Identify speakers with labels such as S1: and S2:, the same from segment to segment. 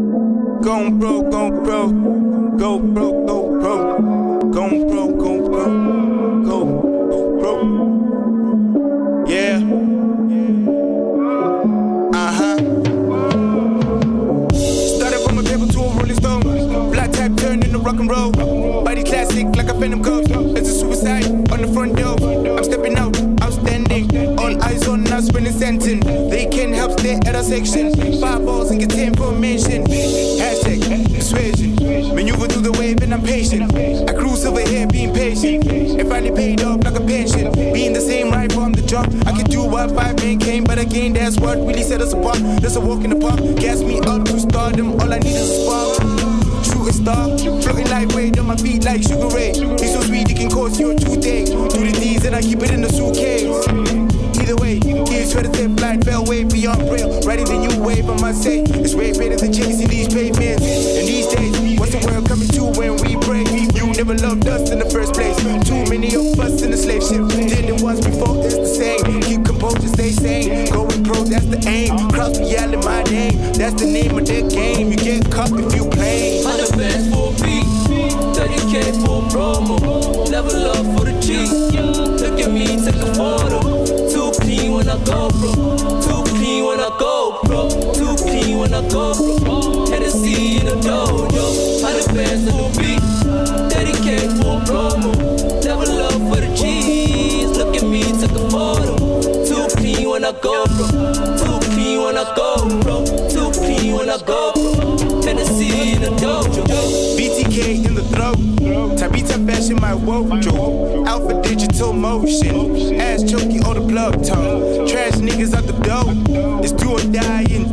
S1: Go bro, go bro, go bro, go bro, go bro, go bro, go bro. Yeah. Uh huh. Started from a paper to a rolling stone. Black type turned into rock and roll. Body classic like a phantom ghost. It's a suicide on the front door. I'm stepping out, outstanding. All eyes on us when it's sentence. They can't help stare at our section. For a mention. Hashtag persuasion. Maneuver through the wave and I'm patient. I cruise over here being patient. And finally paid off like a pension. Being the same right from the jump. I could do what five men came, but again, that's what really set us apart. That's a walk in the park. Gas me up to stardom. All I need is a spark. Shooting star, floating lightweight on my feet like Sugar Ray. He's so sweet, he can cause I must say, it's way better than chasing these pavements. And these days, what's the world coming to when we pray? You never loved us in the first place. Too many of us in the slave ship. Did it once before, it's the same. Keep composure, stay sane. Going pro, that's the aim. Cross me yelling my name. That's the name of the game. You get caught if you play.
S2: 100 bands for a beat, 30k for promo. Level up for the G. Look at me, take a photo. Too clean when I go, bro. Too clean when I go, bro. Bro. In the dojo. 100 bands for a beat, 30k for a promo. For the G's. Look at me, take a photo. Too clean when I go, bro. Too clean when I go, bro. Too clean when I go. Tennessee in the dojo.
S1: BTK in the throat. Tabita fashion my wardrobe. Alpha digital motion. Ass chokey on the plug tongue. Trash niggas out the door. It's do or die in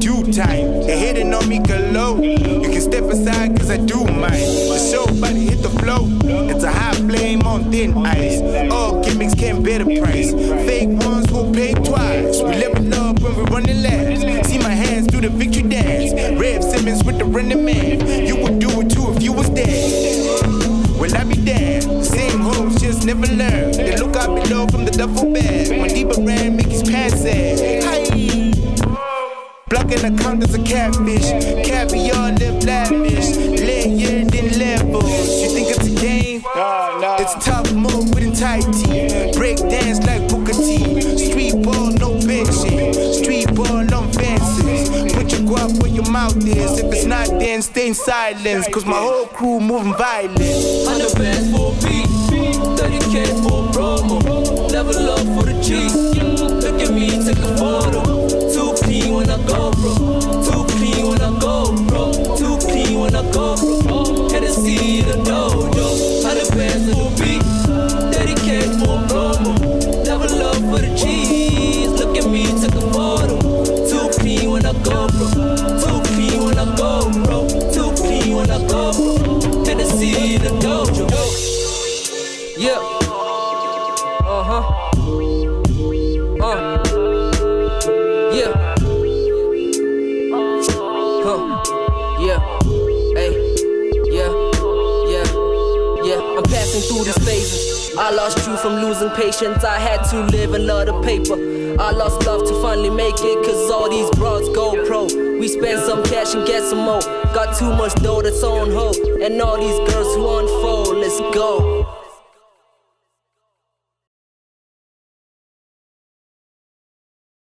S1: do mine. The show hit the flow. It's a high flame on thin ice. All gimmicks can't bear the price. Fake ones will pay twice. We level up when we're running laps. See my hands do the victory dance. Rev Simmons with the running man. You would do it too if you was there. Well, I be damned. Same hoes just never learn. They look out below from the duffel bag. When Deba ran, his pants sad. Hi. Blocking account as a catfish. Caviar, live lavish. Layered in levels. You think it's a game? It's tough move with tight tee. Break dance like Booker T. Street ball, no benching. Street ball on fences. Put your guap where your mouth is. If it's not, then stay in silence. Cause my whole crew moving violent.
S2: Yeah. Uh huh. Uh. Yeah. Huh. Yeah. Hey. Yeah. Yeah. Yeah. I'm passing through these phases. I lost you from losing patience. I had to live the paper. I lost love to finally make it, cause all these broads go pro. We spend some cash and get some more. Got too much dough that's on hold. And all these girls who go.